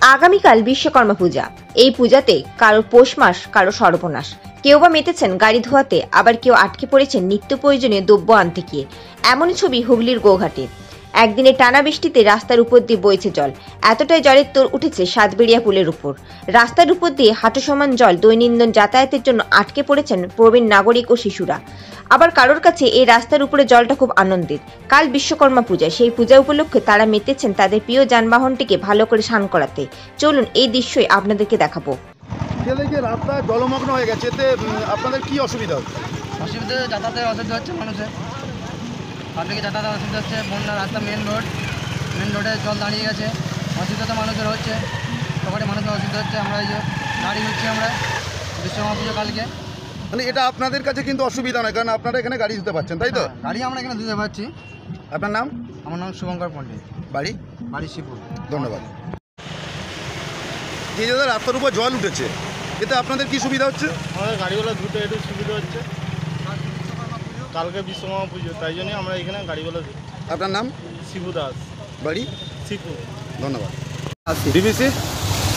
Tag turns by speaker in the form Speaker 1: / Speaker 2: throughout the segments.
Speaker 1: আগামীকাল বিশ্বকর্মা পূজা। এই পূজাতে কারও পৌষ মাস, কারও সর্বনাশ। কেউ বা মেতেছেন গাড়ি ধোয়াতে, আবার কেউ আটকে পড়েছেন নিত্য প্রয়োজনীয় দ্রব্য আনতে গিয়ে। এমনই ছবি হুগলির গোঘাটে একদিনে টানা বৃষ্টিতে রাস্তার উপর দিয়ে বইছে জল। এতটাই জলের তোর উঠেছে সাতবেড়িয়া পুলের উপর। রাস্তার উপর দিয়ে হাঁটু সমান জল দৈনন্দিন যাতায়াতের জন্য আটকে পড়েছেন প্রবীণ নাগরিক ও শিশুরা। আবার কারোর কাছে এই রাস্তার উপরে জলটা খুব আনন্দের। কাল বিশ্বকর্মা পূজা সেই পূজা উপলক্ষে তারা মেতেছেন তাদের প্রিয় যানবাহনটিকে ভালো করে স্নান করাতে। চলুন এই দৃশ্যই আপনাদেরকে দেখাবো।
Speaker 2: রাস্তা জলমগ্ন হয়ে গেছে এতে আপনাদের কি অসুবিধা হচ্ছে?
Speaker 3: অসুবিধা যাতায়াতের অসুবিধা হচ্ছে মানুষের। পাবলিকের যাতায়াত অসুবিধা হচ্ছে বন্যা রাস্তা মেন রোড মেন রোডে জল দাঁড়িয়ে গেছে অসুবিধা তো মানুষের হচ্ছে সবারই মানুষের অসুবিধা হচ্ছে আমরা এই যে গাড়ি হচ্ছে আমরা বিশ্বকর্মা পুজো কালকে।
Speaker 2: মানে এটা আপনাদের কাছে কিন্তু অসুবিধা নয় কারণ আপনারা এখানে গাড়ি দিতে পারছেন তাই তো?
Speaker 3: হ্যাঁ, গাড়ি আমরা এখানে দিতে পারছি।
Speaker 2: আপনার নাম?
Speaker 3: আমার নাম শুভঙ্কর পণ্ডিত।
Speaker 2: বাড়ি?
Speaker 3: বাড়ি শিবপুর
Speaker 2: ধন্যবাদ। যে দাদা রাস্তার উপর জল উঠেছে এতে আপনাদের কি সুবিধা হচ্ছে?
Speaker 4: আমাদের গাড়িগুলো ধুতে একটু সুবিধা হচ্ছে। কালকে বিশ্বকর্মা পুজো তাই জন্যই আমরা এখানে গাড়িগুলো ধুই
Speaker 2: আপনার নাম?
Speaker 4: শিবু দাস।
Speaker 2: বাড়ি?
Speaker 4: শিবু।
Speaker 2: ধন্যবাদ।
Speaker 5: ডিবিসি?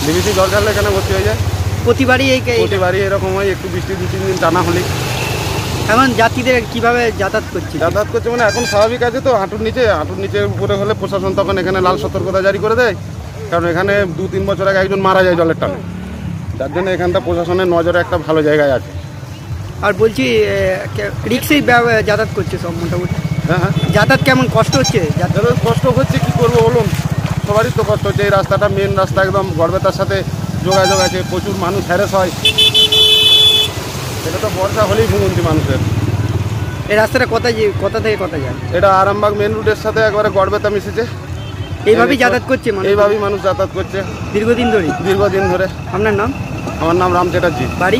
Speaker 5: ডিবিসি জল ঢাললে এখানে ভর্তি হয়ে যায়?
Speaker 6: প্রতিবারই এই
Speaker 5: প্রতিবারই এরকম হয় একটু বৃষ্টি দু তিন দিন টানা হলেই।
Speaker 6: এখন যাত্রীদের কীভাবে যাতায়াত করছে?
Speaker 5: যাতায়াত করছে মানে এখন স্বাভাবিক আছে তো হাঁটুর নিচে হাঁটুর নিচে উপরে হলে প্রশাসন তখন এখানে লাল সতর্কতা জারি করে দেয়। কারণ এখানে দু তিন বছর আগে একজন মারা যায় জলের টানে। যার জন্য এখানটা প্রশাসনের নজরে একটা ভালো জায়গায় আছে।
Speaker 6: আর বলছি রিক্সেই যাতায়াত করছে সব মোটামুটি।
Speaker 5: হ্যাঁ হ্যাঁ।
Speaker 6: যাতায়াত কেমন কষ্ট হচ্ছে? যাতায়াত
Speaker 5: কষ্ট হচ্ছে কি করব বলুন? সবারই তো কষ্ট হচ্ছে এই রাস্তাটা মেন রাস্তা একদম গড়বেতার সাথে যোগাযোগ আছে প্রচুর মানুষ হ্যারেস হয়। এটা তো বর্ষা হলেই ভুমন্তি মানুষের।
Speaker 6: এই রাস্তাটা কোথায় যে কোথা থেকে কোথা যায়?
Speaker 5: এটা আরামবাগ মেন রুটের সাথে একবারে গড়বেতা মিশেছে।
Speaker 6: এইভাবেই যাতায়াত করছে
Speaker 5: এইভাবেই মানুষ যাতায়াত করছে।
Speaker 6: দীর্ঘদিন ধরে?
Speaker 5: দীর্ঘদিন ধরে।
Speaker 6: আপনার নাম?
Speaker 5: আমার নাম রাম চ্যাটার্জি
Speaker 6: বাড়ি